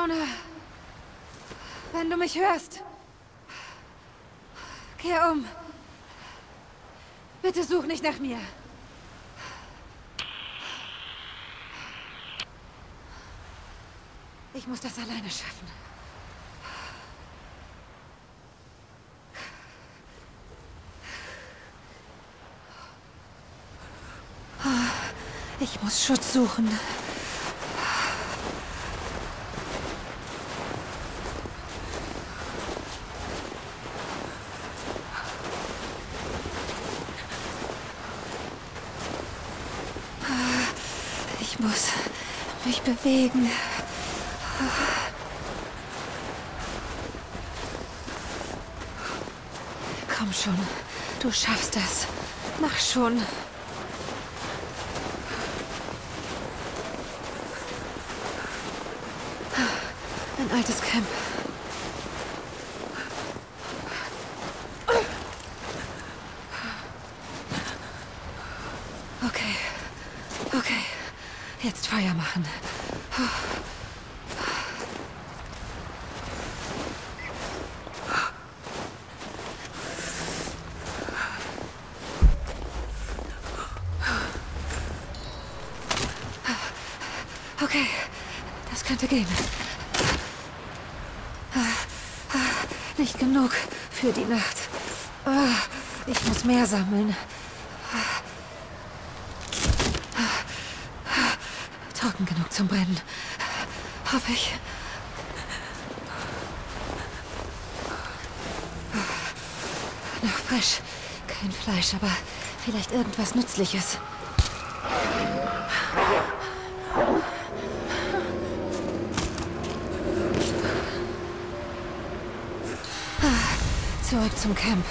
Jonah, wenn du mich hörst, kehr um. Bitte such nicht nach mir. Ich muss das alleine schaffen. Ich muss Schutz suchen. Ich muss bewegen. Komm schon, du schaffst das. Mach schon. Ein altes Camp. Okay. Okay. Jetzt Feuer machen. Okay. Das könnte gehen. Nicht genug für die Nacht. Ah, Ich muss mehr sammeln. Trocken genug zum Brennen. Hoffe ich. Noch frisch. Kein Fleisch, aber vielleicht irgendwas Nützliches. Zurück zum Camp.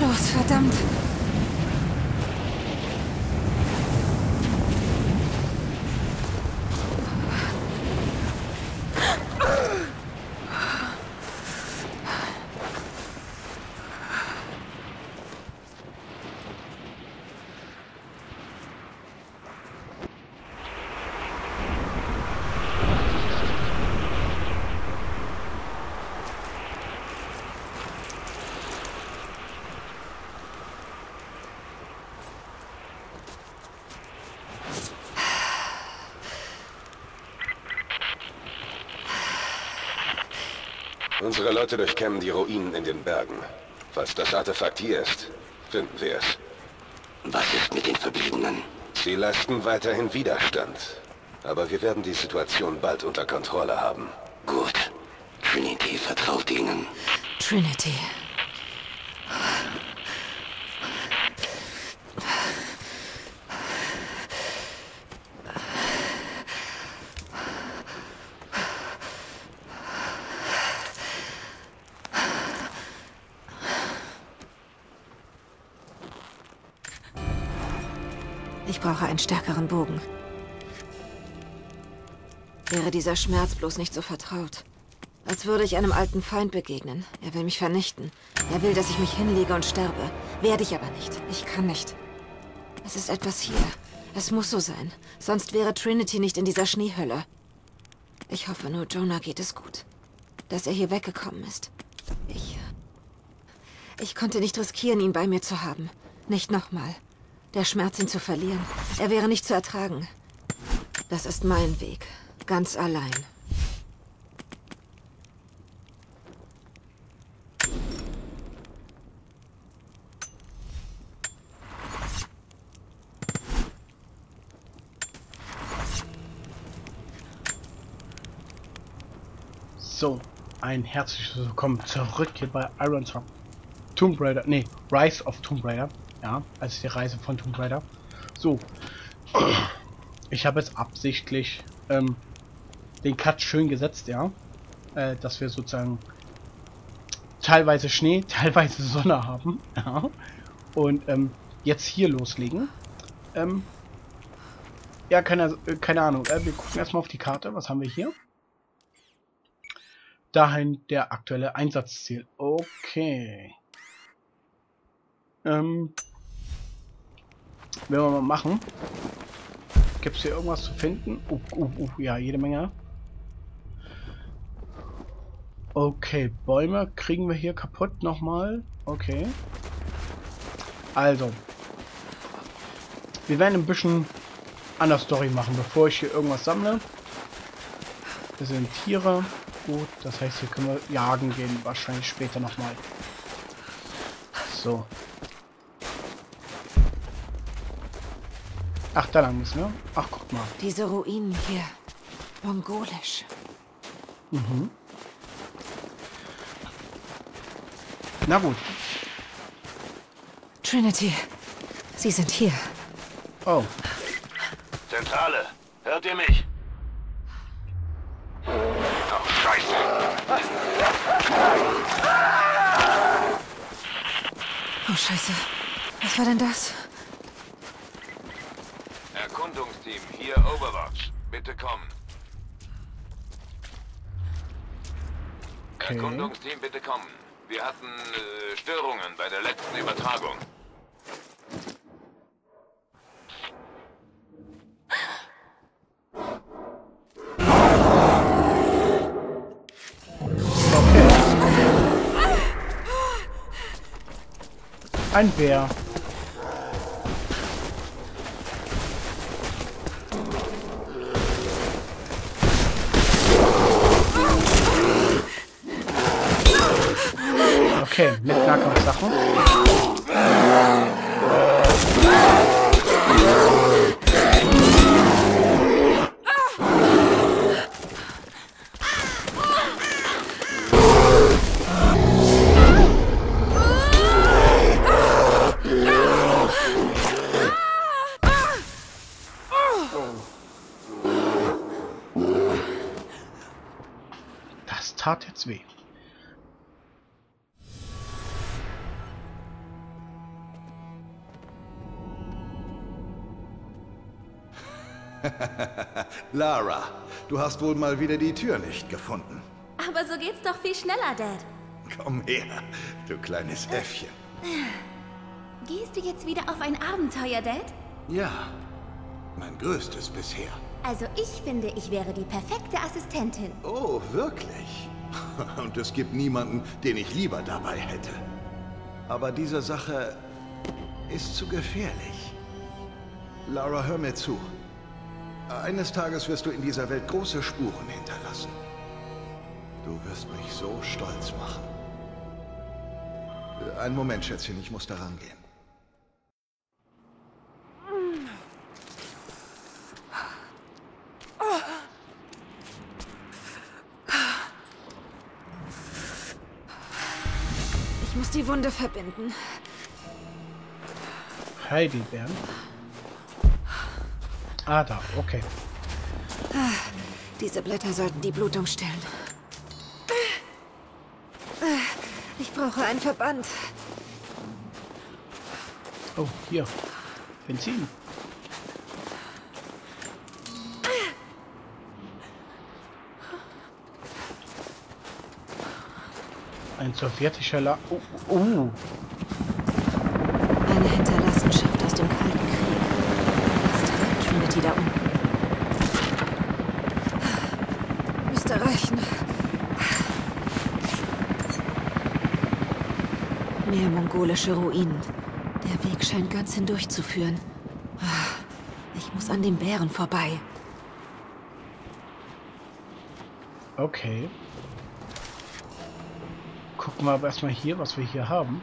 Los, verdammt. Unsere Leute durchkämmen die Ruinen in den Bergen. Falls das Artefakt hier ist, finden wir es. Was ist mit den Verbliebenen? Sie leisten weiterhin Widerstand. Aber wir werden die Situation bald unter Kontrolle haben. Gut. Trinity vertraut ihnen. Trinity. Ich brauche einen stärkeren Bogen. Wäre dieser Schmerz bloß nicht so vertraut. Als würde ich einem alten Feind begegnen. Er will mich vernichten. Er will, dass ich mich hinlege und sterbe. Werde ich aber nicht. Ich kann nicht. Es ist etwas hier. Es muss so sein. Sonst wäre Trinity nicht in dieser Schneehölle. Ich hoffe nur, Jonah geht es gut. Dass er hier weggekommen ist. Ich... Ich konnte nicht riskieren, ihn bei mir zu haben. Nicht nochmal. Der Schmerz, ihn zu verlieren. Er wäre nicht zu ertragen. Das ist mein Weg. Ganz allein. So, ein herzliches Willkommen zurück hier bei Iron Tomb Raider, nee, Rise of Tomb Raider. Ja, also die Reise von Tomb Raider. So. Ich habe jetzt absichtlich ähm, den Cut schön gesetzt, ja. Äh, dass wir sozusagen teilweise Schnee, teilweise Sonne haben. Ja. Und ähm, jetzt hier loslegen. Ähm, ja, keine, äh, keine Ahnung. Äh, wir gucken erstmal auf die Karte. Was haben wir hier? Dahin der aktuelle Einsatzziel. Okay. Ähm, werden wir mal machen. Gibt es hier irgendwas zu finden? Uh, uh, uh, ja, jede Menge. Okay, Bäume kriegen wir hier kaputt nochmal. Okay. Also. Wir werden ein bisschen an der Story machen, bevor ich hier irgendwas sammle. Das sind Tiere. Gut, das heißt, hier können wir jagen gehen. Wahrscheinlich später nochmal. So. Ach, da lang müssen wir. Ach, guck mal. Diese Ruinen hier. Mongolisch. Mhm. Na gut. Trinity. Sie sind hier. Oh. Zentrale, hört ihr mich? Oh, Scheiße. Oh, Scheiße. Was war denn das? Erkundungsteam, hier Overwatch. Bitte kommen. Okay. Erkundungsteam, bitte kommen. Wir hatten äh, Störungen bei der letzten Übertragung. Ein Bär. Okay, Nahkampfsachen. Das tat jetzt weh. Lara, du hast wohl mal wieder die Tür nicht gefunden. Aber so geht's doch viel schneller, Dad. Komm her, du kleines Äffchen. Gehst du jetzt wieder auf ein Abenteuer, Dad? Ja, mein größtes bisher. Also ich finde, ich wäre die perfekte Assistentin. Oh, wirklich? Und es gibt niemanden, den ich lieber dabei hätte. Aber diese Sache ist zu gefährlich. Lara, hör mir zu. Eines Tages wirst du in dieser Welt große Spuren hinterlassen. Du wirst mich so stolz machen. Einen Moment, Schätzchen, ich muss daran gehen. Ich muss die Wunde verbinden. Heidelbeeren. Ah, da, okay. Diese Blätter sollten die Blutung stillen. Ich brauche einen Verband. Oh, hier. Benzin. Ein sowjetischer La... Oh, oh. Eine Hinterlassenschaft aus dem Kalten Krieg. Was treibt Trinity da unten? Müsste reichen. Mehr mongolische Ruinen. Der Weg scheint ganz hindurch zu führen. Ich muss an den Bären vorbei. Okay. Gucken wir aber erstmal hier, was wir hier haben.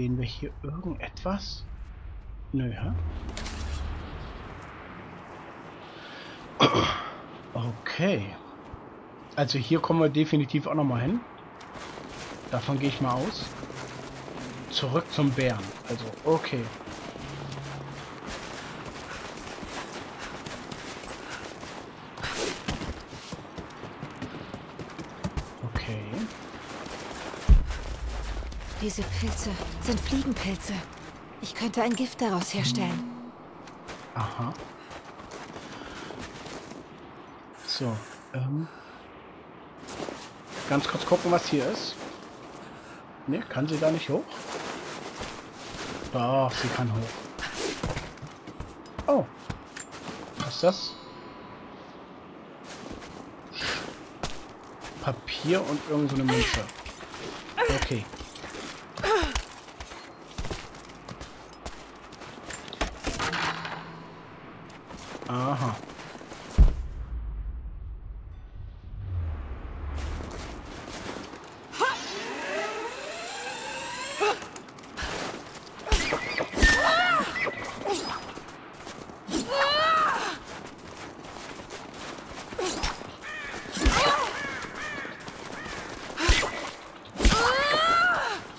Sehen wir hier irgendetwas? Nö, hä? Okay. Also hier kommen wir definitiv auch noch mal hin. Davon gehe ich mal aus. Zurück zum Bären. Also. Okay. Diese Pilze sind Fliegenpilze. Ich könnte ein Gift daraus herstellen. Aha. So, ähm. Ganz kurz gucken, was hier ist. Ne, kann sie da nicht hoch? Doch, sie kann hoch. Oh. Was ist das? Papier und irgend so Münze. Okay. Aha.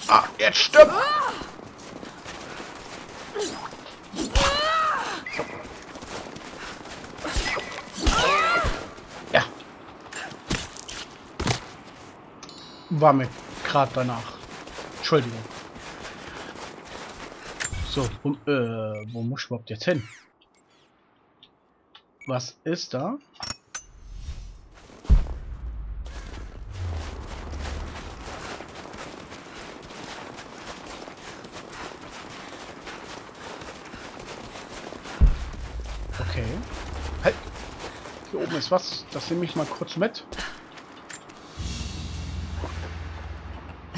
Ah, jetzt stirb! Ja. War mir gerade danach. Entschuldigung. So, wo, äh, wo muss ich überhaupt jetzt hin? Was ist da? Okay. Halt! Hier oben ist was. Das nehme ich mal kurz mit.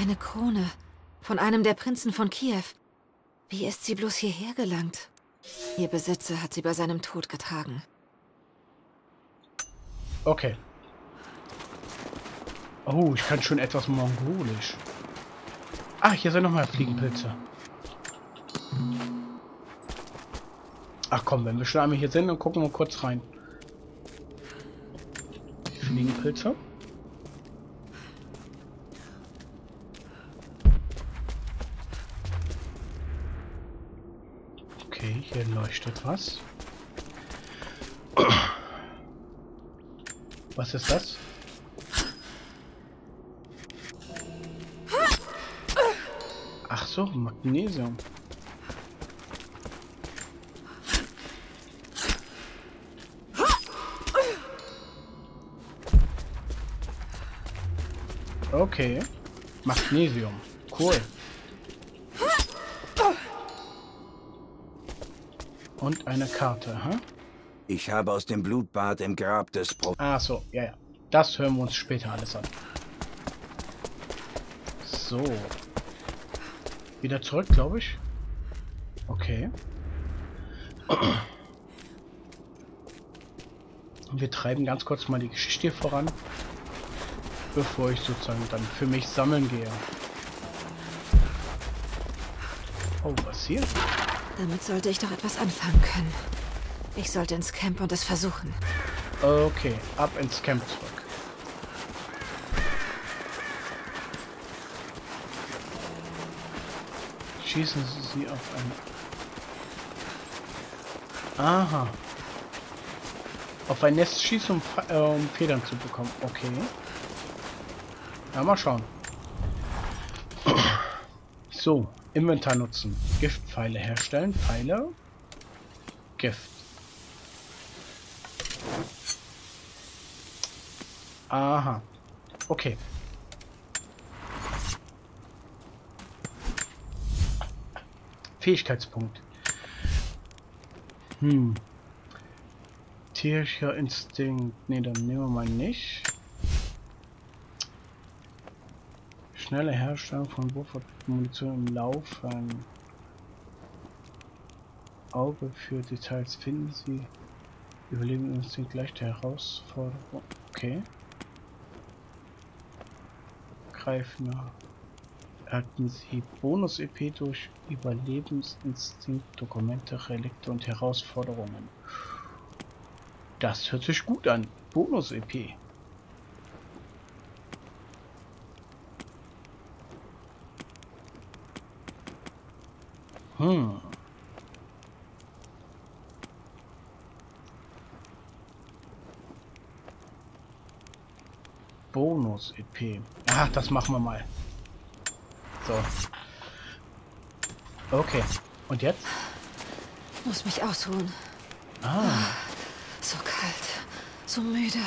Eine Krone. Von einem der Prinzen von Kiew. Wie ist sie bloß hierher gelangt? Ihr Besitzer hat sie bei seinem Tod getragen. Okay. Oh, ich kann schon etwas mongolisch. Ah, hier sind nochmal Fliegenpilze. Ach komm, wenn wir schon einmal hier sind, dann gucken wir kurz rein. Fliegenpilze. Okay, hier leuchtet was. Was ist das? Ach so, Magnesium. Okay. Magnesium. Cool. Und eine Karte, hä? Ich habe aus dem Blutbad im Grab des Pro... Ah, so, ja, ja. Das hören wir uns später alles an. So. Wieder zurück, glaube ich. Okay. Und wir treiben ganz kurz mal die Geschichte hier voran, bevor ich sozusagen dann für mich sammeln gehe. Oh, was hier? Damit sollte ich doch etwas anfangen können. Ich sollte ins Camp und es versuchen. Okay, ab ins Camp zurück. Schießen Sie auf ein... Aha. Auf ein Nest schießen, um, äh, um Federn zu bekommen. Okay. Ja, mal schauen. So, Inventar nutzen. Giftpfeile herstellen. Pfeile. Gift. Aha. Okay. Fähigkeitspunkt. Hm. Tierischer Instinkt. Ne, dann nehmen wir mal nicht. Schnelle Herstellung von Wurfmunition im Laufen. Auge für Details finden Sie. Überleben Instinkt leichte Herausforderung. Okay. Greifen nach. Erhalten Sie Bonus-EP durch Überlebensinstinkt, Dokumente, Relikte und Herausforderungen. Das hört sich gut an. Bonus-EP. Hm. Bonus-EP. Ach, das machen wir mal. So. Okay. Und jetzt? Muss mich ausruhen. Ah. So kalt. So müde.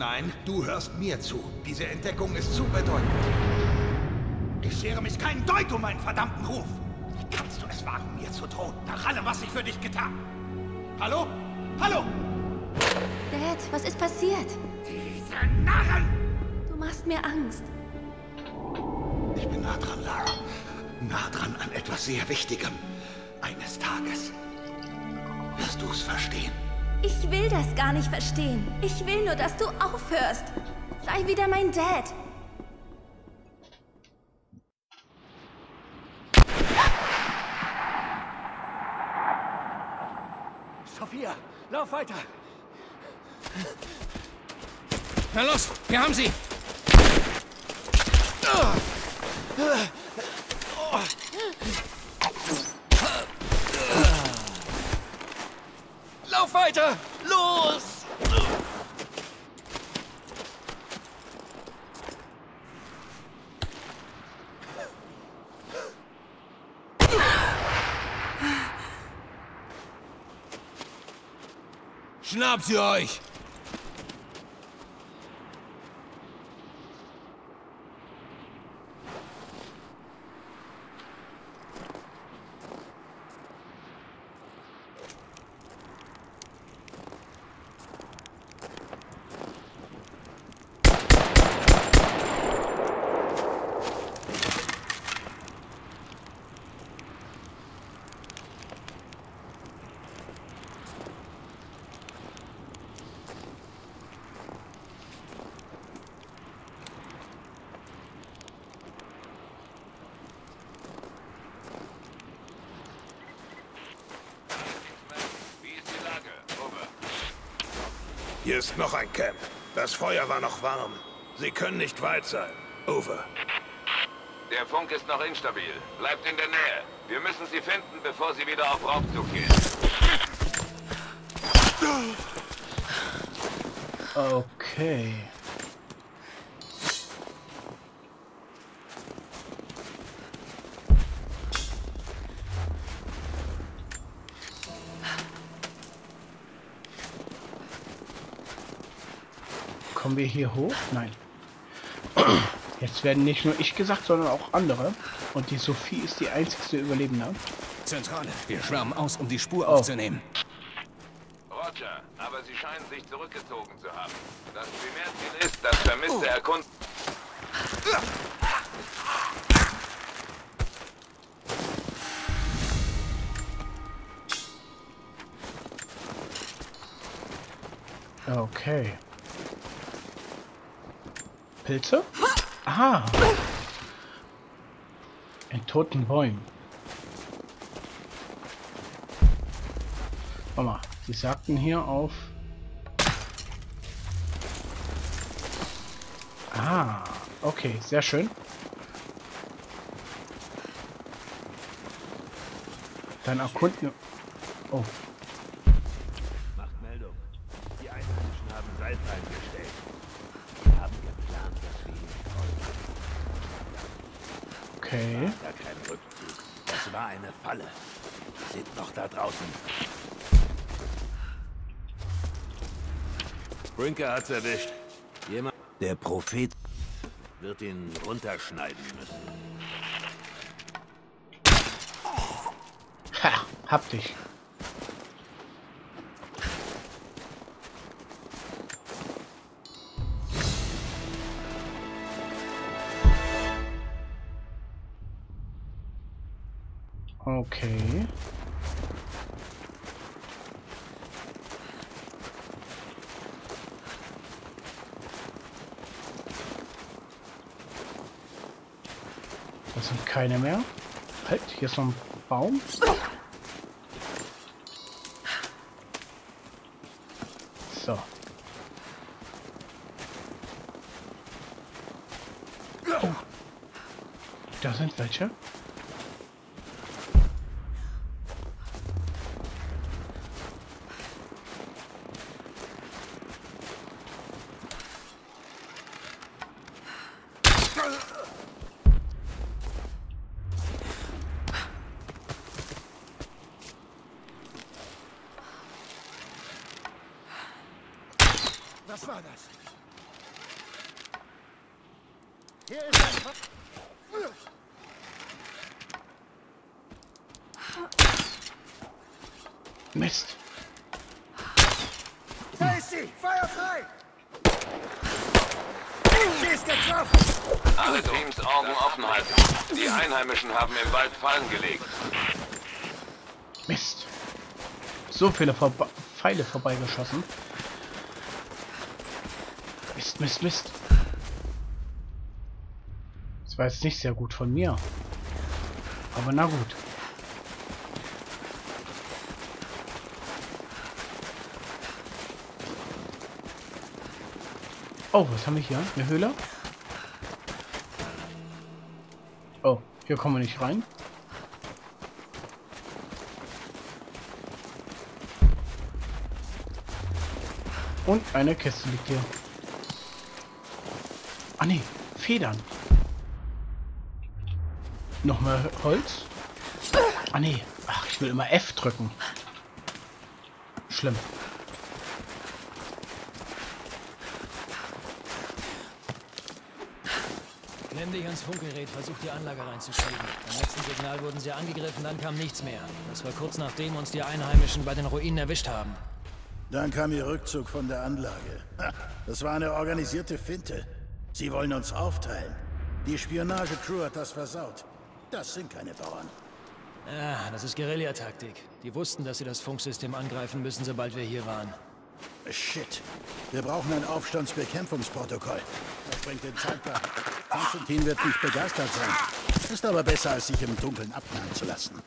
Nein, du hörst mir zu. Diese Entdeckung ist zu bedeutend. Ich schere mich keinen Deut um meinen verdammten Ruf. Wie kannst du es wagen, mir zu drohen, nach allem, was ich für dich getan? Hallo? Hallo? Dad, was ist passiert? Diese Narren! Du machst mir Angst. Ich bin nah dran, Lara. Nah dran an etwas sehr Wichtigem. Eines Tages wirst du es verstehen. Ich will das gar nicht verstehen. Ich will nur, dass du aufhörst. Sei wieder mein Dad. Sophia, lauf weiter! Na los, wir haben sie! Lauf weiter! Los! Schnappt sie euch! Wie ist die Lage? Over. Hier ist noch ein Camp. Das Feuer war noch warm. Sie können nicht weit sein. Over. Der Funk ist noch instabil. Bleibt in der Nähe. Wir müssen sie finden, bevor sie wieder auf Raubzug gehen. Okay. Kommen wir hier hoch? Nein. Jetzt werden nicht nur ich gesagt, sondern auch andere. Und die Sophie ist die einzigste Überlebende. Zentrale, wir schwärmen aus, um die Spur Oh. aufzunehmen. Roger, aber sie scheinen sich zurückgezogen zu haben. Das Primärziel ist, das vermisste Erkunden. Okay. Pilze? Aha. In toten Bäumen. Warte mal, sie sagten hier auf... Ah, okay, sehr schön. Dann erkunden... Oh, Macht Meldung. Die Einheimischen haben Seilpfeilen gestellt. Sie haben geplant, dass wir hier folgen. Okay. Da kein Rückzug. Das war eine Falle. Sind noch da draußen. Brinker hat's erwischt. Jemand Der Prophet wird ihn runterschneiden müssen. Ha, hab dich. keine mehr. Halt, hier ist noch ein Baum. So. Oh. Da sind welche. Was war das? Hier ist ein... Mist. Da ist sie! Feuer frei! Sie ist getroffen! Alle Teams Augen offen halten. Die Einheimischen haben im Wald Fallen gelegt. Mist. So viele Vorbe Pfeile vorbeigeschossen. Mist, Mist. Das war jetzt nicht sehr gut von mir. Aber na gut. Oh, was haben wir hier? Eine Höhle? Oh, hier kommen wir nicht rein. Und eine Kiste liegt hier. Ah ne, Federn. Noch mehr Holz? Ah ne, ach, ich will immer F drücken. Schlimm. Klemm dich ans Funkgerät, versuch die Anlage reinzukriegen. Beim letzten Signal wurden sie angegriffen, dann kam nichts mehr. Das war kurz nachdem uns die Einheimischen bei den Ruinen erwischt haben. Dann kam ihr Rückzug von der Anlage. Das war eine organisierte Finte. Sie wollen uns aufteilen. Die Spionagecrew hat das versaut. Das sind keine Bauern. Ah, das ist Guerillataktik. Die wussten, dass sie das Funksystem angreifen müssen, sobald wir hier waren. Shit. Wir brauchen ein Aufstandsbekämpfungsprotokoll. Das bringt den Zeitplan. Konstantin wird nicht begeistert sein. Ist aber besser, als sich im Dunkeln abknallen zu lassen.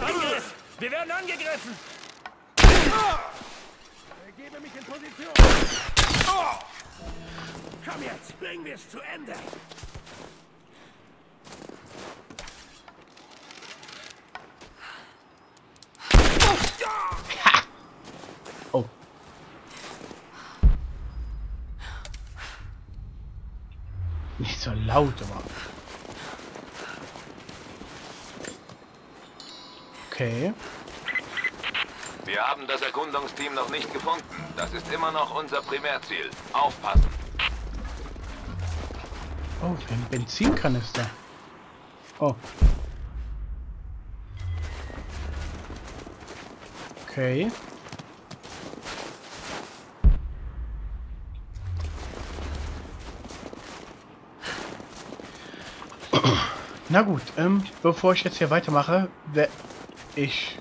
Angriff! Wir angegriffen! Begebe mich in Position! Komm jetzt, bringen wir es zu Ende! Oh. Nicht so laut, aber. Okay. Wir haben das Erkundungsteam noch nicht gefunden. Das ist immer noch unser Primärziel. Aufpassen. Oh, ein Benzinkanister. Oh. Okay. Na gut, ähm, bevor ich jetzt hier weitermache, ich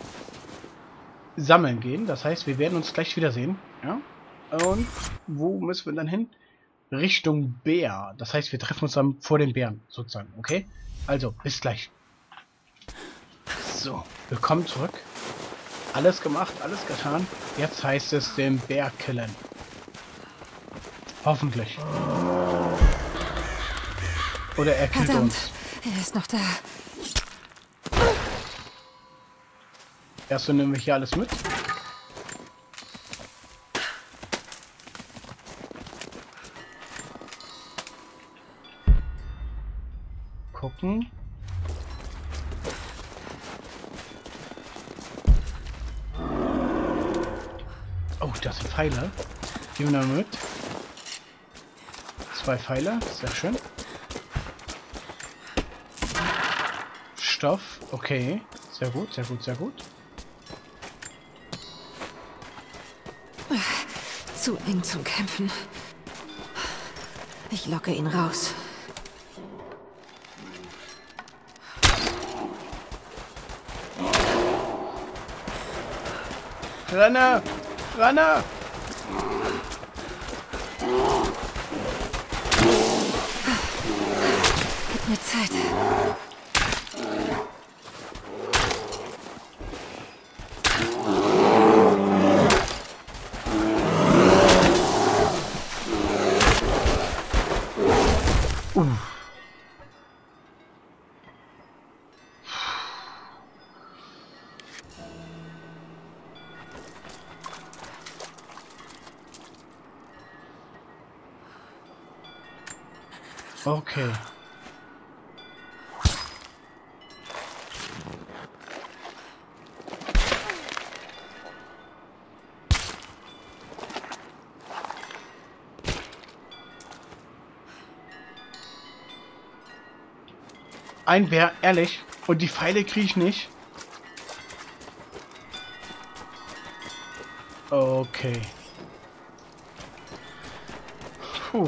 sammeln gehen. Das heißt, wir werden uns gleich wiedersehen. Ja? Und wo müssen wir dann hin? Richtung Bär. Das heißt, wir treffen uns dann vor den Bären, sozusagen. Okay? Also, bis gleich. So, willkommen zurück. Alles gemacht, alles getan. Jetzt heißt es den Bär killen. Hoffentlich. Oder er killt Verdammt, uns. er ist noch da. Erst nehmen wir hier alles mit. Gucken. Oh, das sind Pfeile. Nehmen wir mit. Zwei Pfeile, sehr schön. Stoff, okay. Sehr gut, sehr gut, sehr gut. Zu eng zum Kämpfen. Ich locke ihn raus. Renne! Renne! Gib mir Zeit. Uff. Okay. Ein Bär, ehrlich. Und die Pfeile kriege ich nicht. Okay. Puh.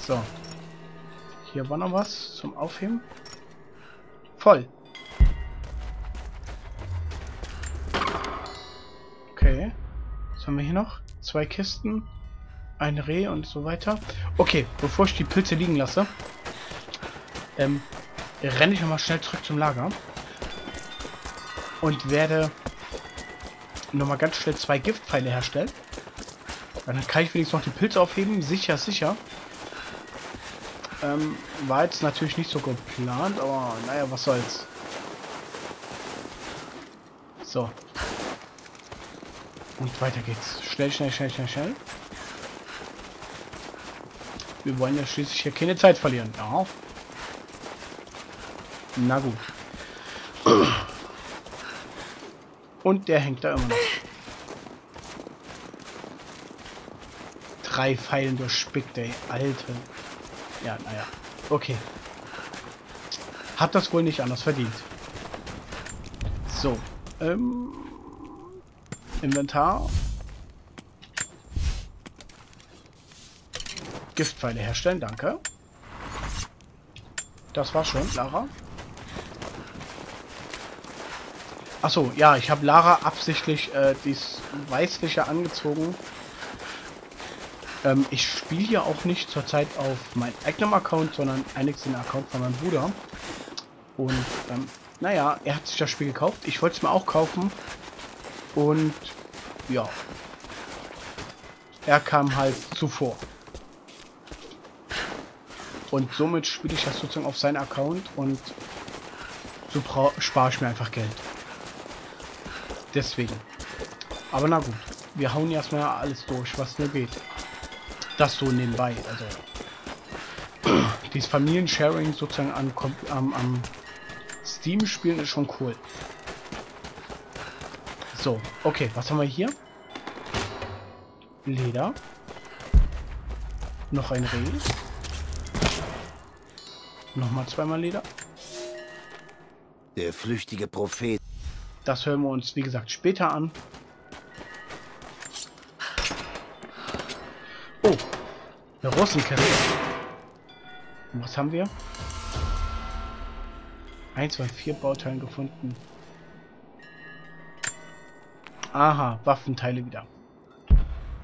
So. Hier war noch was zum Aufheben. Voll. Okay. Was haben wir hier noch? Zwei Kisten. Ein Reh und so weiter. Okay, bevor ich die Pilze liegen lasse, ähm, renne ich nochmal schnell zurück zum Lager. Und werde nochmal ganz schnell zwei Giftpfeile herstellen. Dann kann ich wenigstens noch die Pilze aufheben. Sicher, sicher. Ähm, war jetzt natürlich nicht so geplant, aber naja, was soll's. So. Und weiter geht's. Schnell, schnell, schnell, schnell, schnell. Wir wollen ja schließlich hier keine Zeit verlieren. Ja. Na gut. Und der hängt da immer noch. Drei Pfeilen durchspickt, ey. Alter. Ja, naja. Okay. Hat das wohl nicht anders verdient. So. Ähm, Inventar. Giftpfeile herstellen, danke. Das war schon, Lara. Achso, ja, ich habe Lara absichtlich äh, dies Weißliche angezogen. Ähm, ich spiele hier auch nicht zurzeit auf meinem eigenen Account, sondern eigentlich den Account von meinem Bruder. Und, ähm, naja, er hat sich das Spiel gekauft. Ich wollte es mir auch kaufen. Und, ja. Er kam halt zuvor. Und somit spiele ich das sozusagen auf seinen Account und so spare ich mir einfach Geld. Deswegen. Aber na gut. Wir hauen erstmal alles durch, was nur geht. Das so nebenbei. Also. Dieses Familiensharing sozusagen an, am, am Steam spielen ist schon cool. So, okay, was haben wir hier? Leder. Noch ein Reh. Nochmal zweimal Leder. Der flüchtige Prophet. Das hören wir uns, wie gesagt, später an. Oh, eine Russenkette. Und was haben wir? 1, 2, 4 Bauteilen gefunden. Aha, Waffenteile wieder.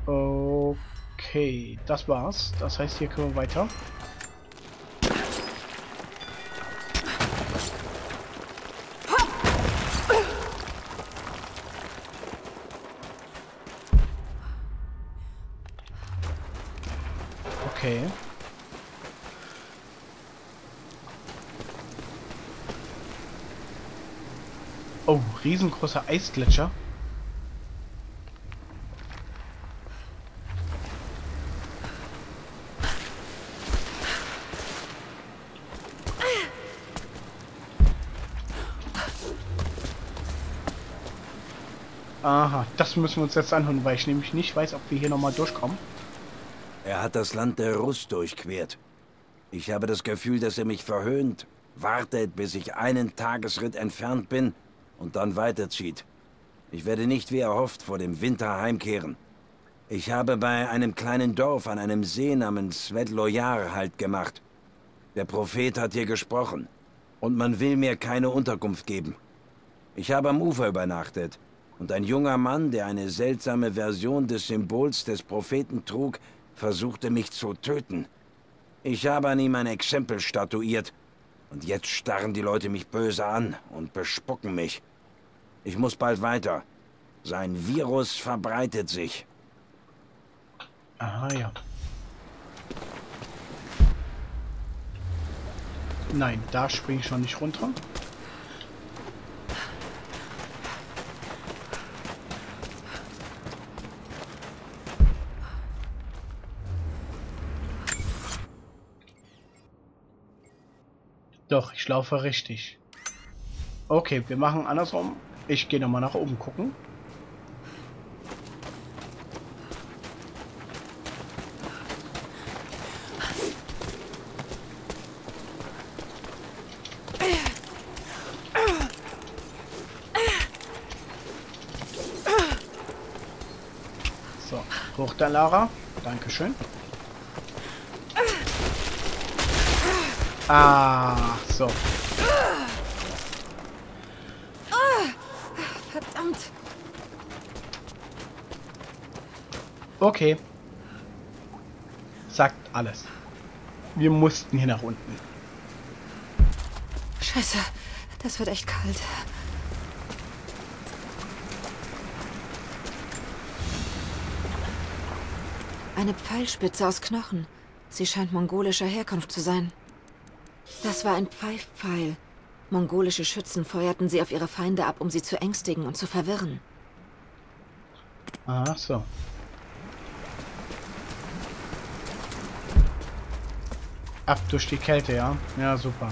Okay, das war's. Das heißt, hier können wir weiter. Okay. Oh, riesengroßer Eisgletscher. Aha, das müssen wir uns jetzt anhören, weil ich nämlich nicht weiß, ob wir hier nochmal durchkommen. Er hat das Land der Russ durchquert. Ich habe das Gefühl, dass er mich verhöhnt, wartet, bis ich einen Tagesritt entfernt bin und dann weiterzieht. Ich werde nicht wie erhofft vor dem Winter heimkehren. Ich habe bei einem kleinen Dorf an einem See namens Svetlojar Halt gemacht. Der Prophet hat hier gesprochen und man will mir keine Unterkunft geben. Ich habe am Ufer übernachtet und ein junger Mann, der eine seltsame Version des Symbols des Propheten trug, versuchte mich zu töten. Ich habe an ihm ein Exempel statuiert. Und jetzt starren die Leute mich böse an und bespucken mich. Ich muss bald weiter. Sein Virus verbreitet sich. Aha, ja. Nein, da springe ich schon nicht runter. Doch, ich laufe richtig. Okay, wir machen andersrum. Ich gehe nochmal nach oben gucken. So, hoch da, Lara. Dankeschön. Ah, so. Verdammt. Okay. Sagt alles. Wir mussten hier nach unten. Scheiße, das wird echt kalt. Eine Pfeilspitze aus Knochen. Sie scheint mongolischer Herkunft zu sein. Das war ein Pfeifpfeil. Mongolische Schützen feuerten sie auf ihre Feinde ab, um sie zu ängstigen und zu verwirren. Ach so. Ab durch die Kälte, ja? Ja, super.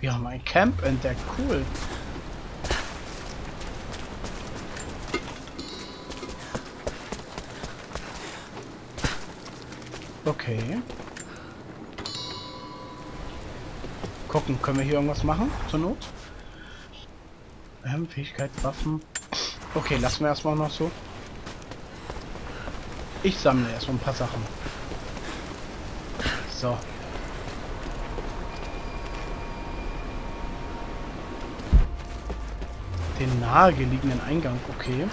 Wir haben ein Camp entdeckt, cool. Okay. Gucken, können wir hier irgendwas machen? Zur Not? Ähm, Fähigkeit, Waffen. Okay, lassen wir erstmal noch so. Ich sammle erstmal ein paar Sachen. So. Den nahegelegenen Eingang, okay.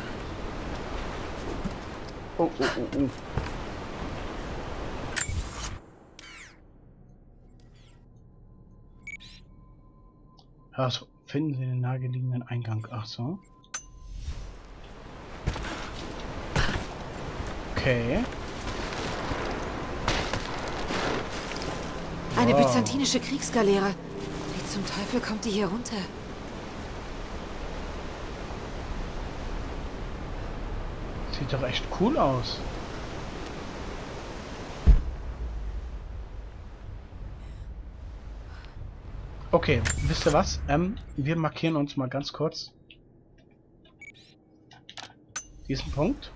Oh, oh, oh, oh. Also, finden Sie den nahegelegenen Eingang. Ach so. Okay. Eine Wow. byzantinische Kriegsgaleere. Wie zum Teufel kommt die hier runter? Sieht doch echt cool aus. Okay, wisst ihr was? Ähm, wir markieren uns mal ganz kurz diesen Punkt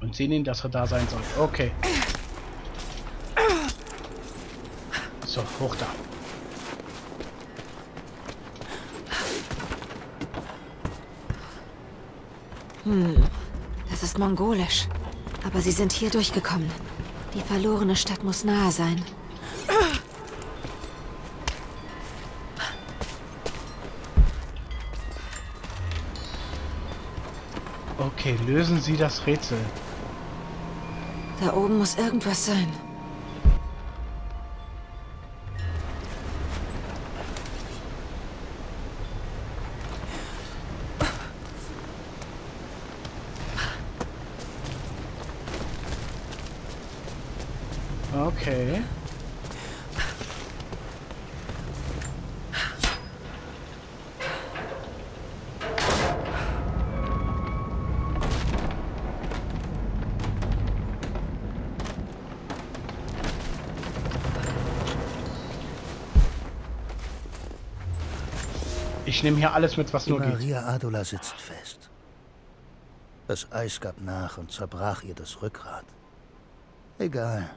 und sehen ihn, dass er da sein soll. Okay. So, hoch da. Hm, das ist mongolisch. Aber sie sind hier durchgekommen. Die verlorene Stadt muss nahe sein. Okay, lösen Sie das Rätsel. Da oben muss irgendwas sein. Ich nehme hier alles mit, was Die nur geht. Maria Adula sitzt fest. Das Eis gab nach und zerbrach ihr das Rückgrat. Egal.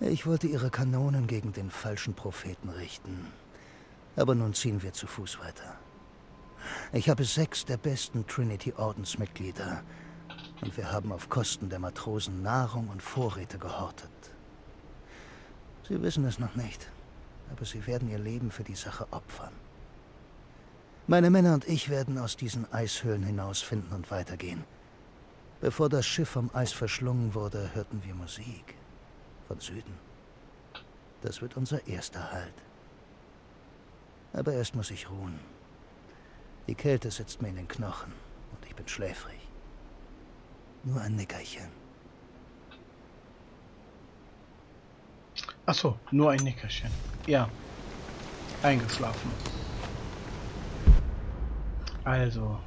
Ich wollte ihre Kanonen gegen den falschen Propheten richten. Aber nun ziehen wir zu Fuß weiter. Ich habe sechs der besten Trinity-Ordensmitglieder. Und wir haben auf Kosten der Matrosen Nahrung und Vorräte gehortet. Sie wissen es noch nicht, aber sie werden ihr Leben für die Sache opfern. Meine Männer und ich werden aus diesen Eishöhlen hinausfinden und weitergehen. Bevor das Schiff vom Eis verschlungen wurde, hörten wir Musik. Von Süden. Das wird unser erster Halt. Aber erst muss ich ruhen. Die Kälte sitzt mir in den Knochen und ich bin schläfrig. Nur ein Nickerchen. Ach so, nur ein Nickerchen. Ja. Eingeschlafen. Also.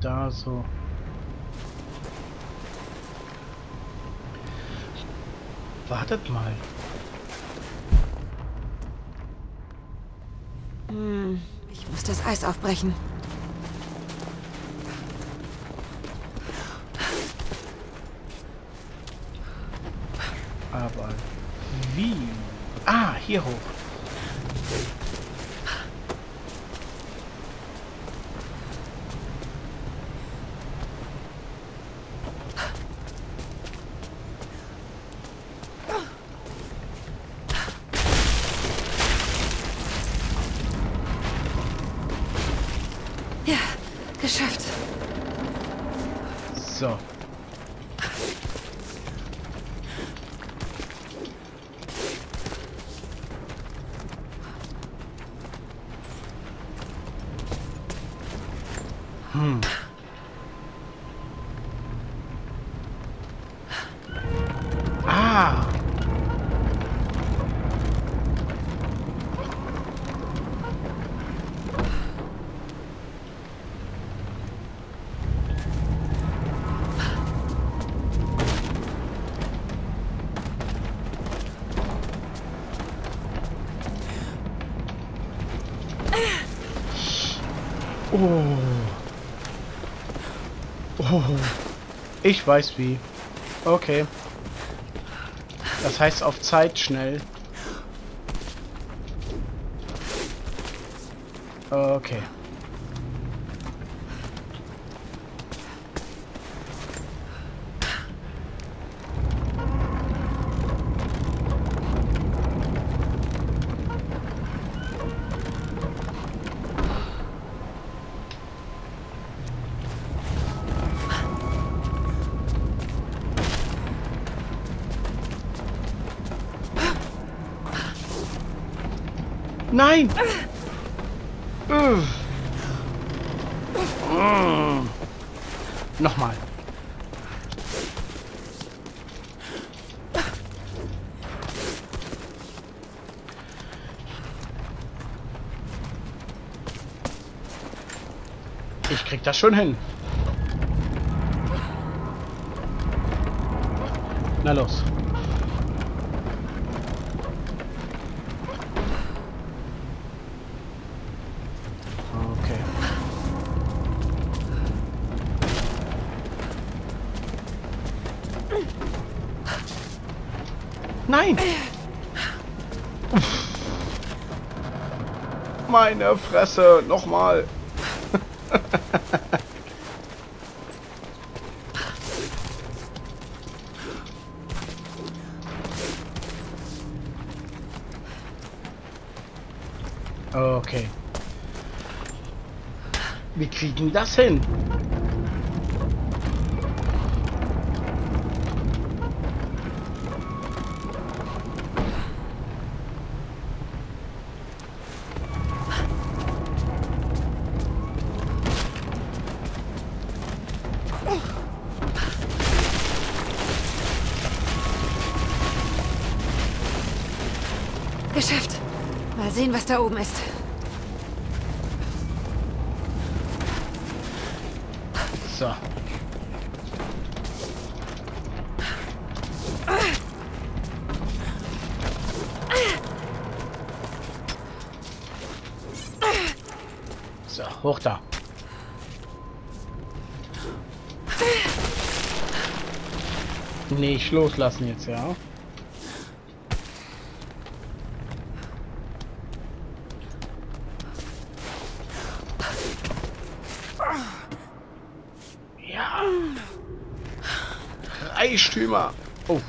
Da so. Wartet mal. Hm, ich muss das Eis aufbrechen. Aber wie? Ah, hier hoch. Ich weiß wie. Okay. Das heißt auf Zeit schnell. Nein! Nochmal. Ich krieg das schon hin. Na los. Meine Fresse, nochmal. okay. Wir kriegen das hin. Sehen, was da oben ist. So. So, hoch da. Nicht loslassen jetzt, ja. Ja. Reichtümer. Oh,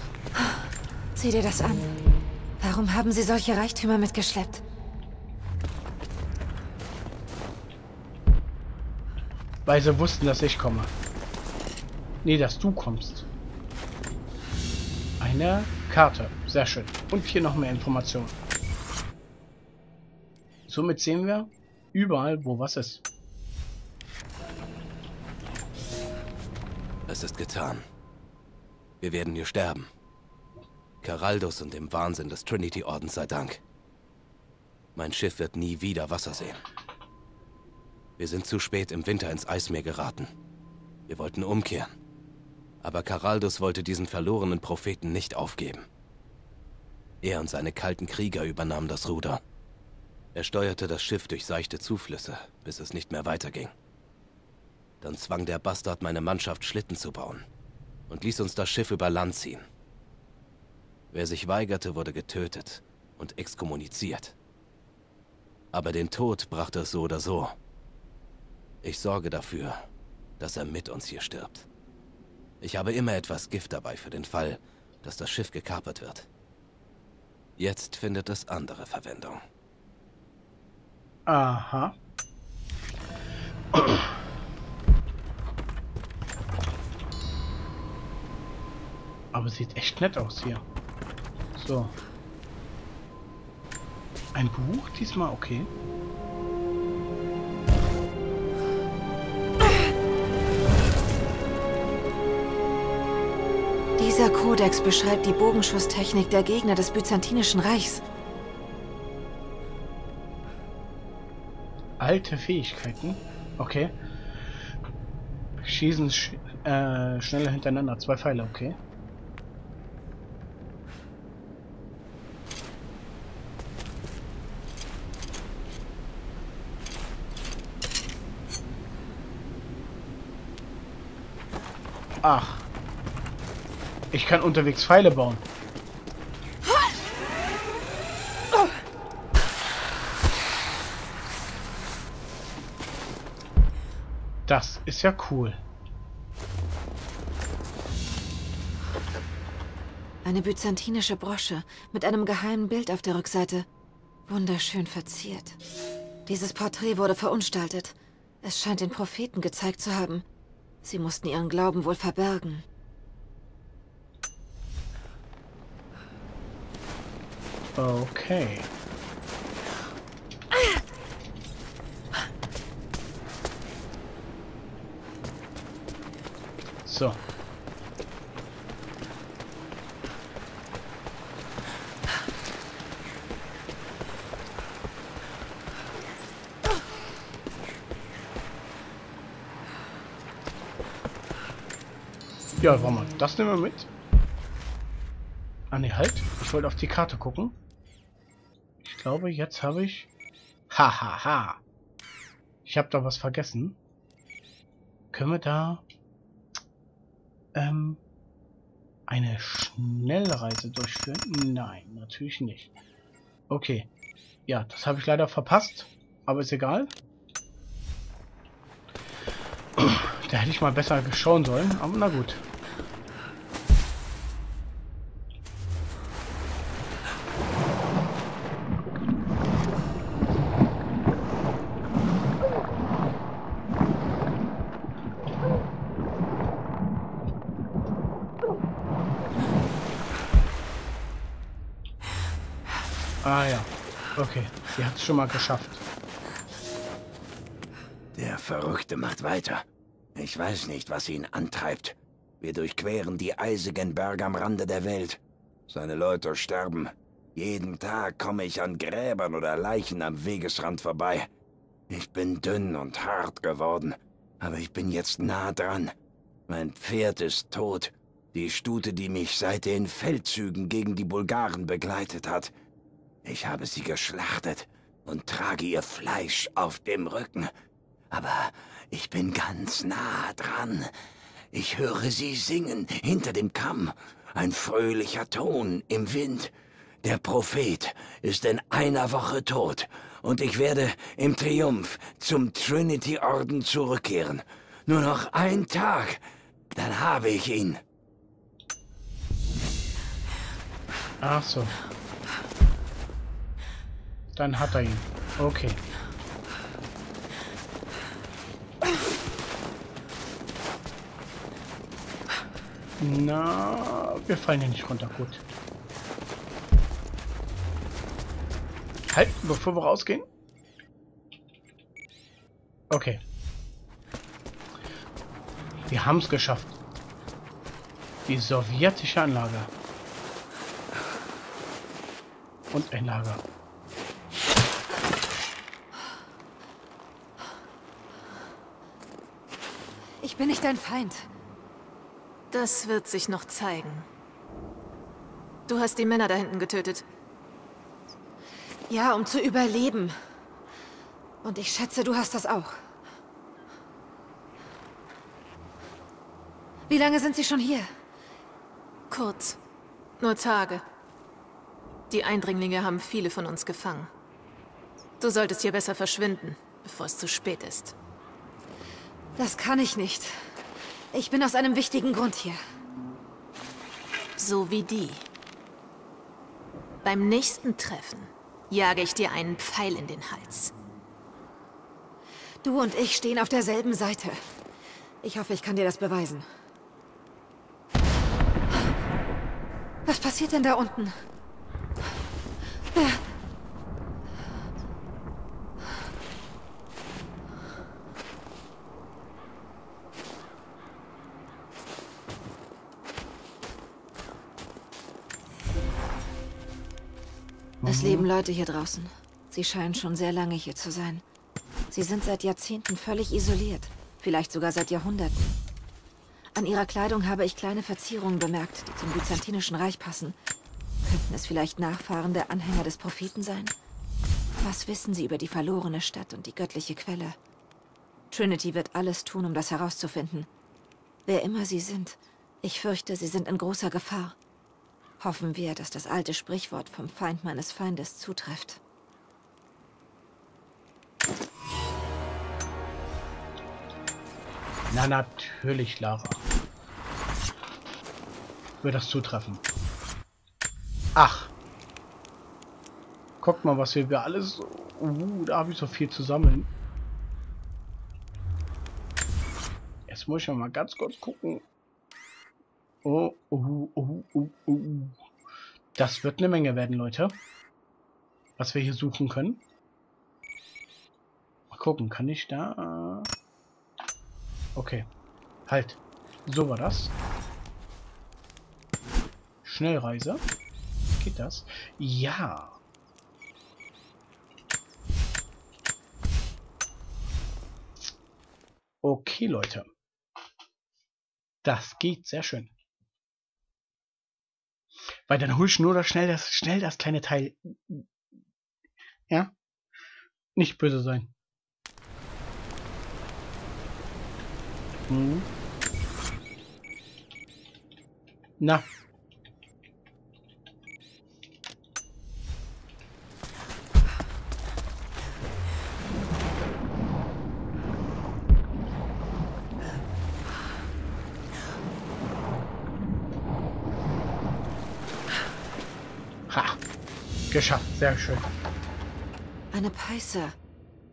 Sieh dir das an. Warum haben sie solche Reichtümer mitgeschleppt? weil sie wussten, dass ich komme. Nee, dass du kommst. Eine Karte. Sehr schön. Und hier noch mehr Informationen. Somit sehen wir überall, wo was ist. Es ist getan. Wir werden hier sterben. Caraldus und dem Wahnsinn des Trinity-Ordens sei Dank. Mein Schiff wird nie wieder Wasser sehen. Wir sind zu spät im Winter ins Eismeer geraten. Wir wollten umkehren. Aber Caraldus wollte diesen verlorenen Propheten nicht aufgeben. Er und seine kalten Krieger übernahmen das Ruder. Er steuerte das Schiff durch seichte Zuflüsse, bis es nicht mehr weiterging. Dann zwang der Bastard meine Mannschaft, Schlitten zu bauen und ließ uns das Schiff über Land ziehen. Wer sich weigerte, wurde getötet und exkommuniziert. Aber den Tod brachte es so oder so. Ich sorge dafür, dass er mit uns hier stirbt. Ich habe immer etwas Gift dabei für den Fall, dass das Schiff gekapert wird. Jetzt findet es andere Verwendung. Aha. Aber sieht echt nett aus hier. So. Ein Buch diesmal, okay. Dieser Kodex beschreibt die Bogenschusstechnik der Gegner des Byzantinischen Reichs. Alte Fähigkeiten. Okay. Schießen sch äh, schneller hintereinander. Zwei Pfeile, okay. Ach. Ich kann unterwegs Pfeile bauen. Das ist ja cool. Eine byzantinische Brosche mit einem geheimen Bild auf der Rückseite. Wunderschön verziert. Dieses Porträt wurde verunstaltet. Es scheint den Propheten gezeigt zu haben. Sie mussten ihren Glauben wohl verbergen. Okay. So. Ja, warte mal. Das nehmen wir mit. Ah ne, halt. Ich wollte auf die Karte gucken. Ich glaube, jetzt habe ich... Hahaha. Ha, ha. Ich habe da was vergessen. Können wir da... Ähm... Eine Schnellreise durchführen? Nein, natürlich nicht. Okay. Ja, das habe ich leider verpasst. Aber ist egal. Da hätte ich mal besser geschauen sollen, aber na gut. Ah ja. Okay, sie hat es schon mal geschafft. Der Verrückte macht weiter. Ich weiß nicht, was ihn antreibt. Wir durchqueren die eisigen Berge am Rande der Welt. Seine Leute sterben. Jeden Tag komme ich an Gräbern oder Leichen am Wegesrand vorbei. Ich bin dünn und hart geworden, aber ich bin jetzt nah dran. Mein Pferd ist tot. Die Stute, die mich seit den Feldzügen gegen die Bulgaren begleitet hat. Ich habe sie geschlachtet und trage ihr Fleisch auf dem Rücken. Aber ich bin ganz nah dran. Ich höre sie singen hinter dem Kamm. Ein fröhlicher Ton im Wind. Der Prophet ist in einer Woche tot und ich werde im Triumph zum Trinity-Orden zurückkehren. Nur noch ein Tag, dann habe ich ihn. Ach so. Dann hat er ihn. Okay. Na, wir fallen hier nicht runter. Gut. Halt, bevor wir rausgehen. Okay. Wir haben es geschafft. Die sowjetische Anlage. Und ein Lager. Ich bin nicht dein Feind. Das wird sich noch zeigen. Du hast die Männer da hinten getötet. Ja, um zu überleben. Und ich schätze, du hast das auch. Wie lange sind sie schon hier? Kurz. Nur Tage. Die Eindringlinge haben viele von uns gefangen. Du solltest hier besser verschwinden, bevor es zu spät ist. Das kann ich nicht. Ich bin aus einem wichtigen Grund hier. So wie die. Beim nächsten Treffen jage ich dir einen Pfeil in den Hals. Du und ich stehen auf derselben Seite. Ich hoffe, ich kann dir das beweisen. Was passiert denn da unten? Wer? Es leben Leute hier draußen. Sie scheinen schon sehr lange hier zu sein. Sie sind seit Jahrzehnten völlig isoliert. Vielleicht sogar seit Jahrhunderten. An ihrer Kleidung habe ich kleine Verzierungen bemerkt, die zum Byzantinischen Reich passen. Könnten es vielleicht Nachfahren der Anhänger des Propheten sein? Was wissen sie über die verlorene Stadt und die göttliche Quelle? Trinity wird alles tun, um das herauszufinden. Wer immer sie sind, ich fürchte, sie sind in großer Gefahr. Hoffen wir, dass das alte Sprichwort vom Feind meines Feindes zutrifft. Na natürlich, Lara. Wird das zutreffen. Ach. Guckt mal, was wir alles... Uh, da habe ich so viel zu sammeln. Jetzt muss ich mal ganz kurz gucken. Oh, oh, oh, oh, oh. Das wird eine Menge werden, Leute. Was wir hier suchen können. Mal gucken, kann ich da... Okay. Halt. So war das. Schnellreise. Geht das? Ja. Okay, Leute. Das geht sehr schön. Weil dann hol ich nur das schnell das schnell das kleine Teil. Ja? Nicht böse sein. Hm. Na. Ha. Geschafft. Sehr schön. Eine Peißer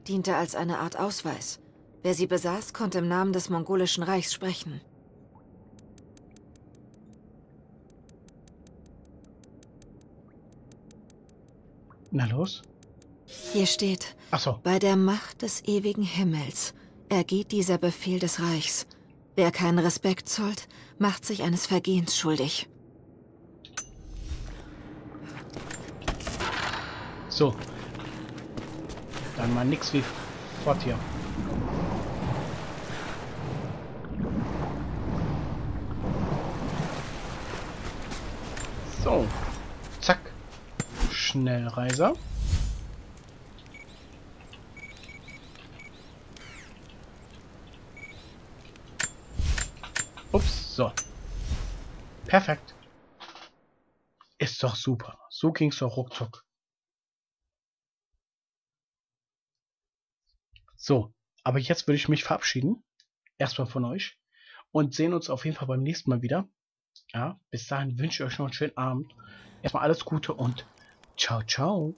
diente als eine Art Ausweis. Wer sie besaß, konnte im Namen des mongolischen Reichs sprechen. Na los. Hier steht, Ach so. bei der Macht des ewigen Himmels ergeht dieser Befehl des Reichs. Wer keinen Respekt zollt, macht sich eines Vergehens schuldig. So. Dann mal nix wie fort hier. So. Zack. Schnellreiser. Ups, so. Perfekt. Ist doch super. So ging's doch ruckzuck. So, aber jetzt würde ich mich verabschieden. Erstmal von euch. Und sehen uns auf jeden Fall beim nächsten Mal wieder. Ja, bis dahin wünsche ich euch noch einen schönen Abend. Erstmal alles Gute und ciao, ciao.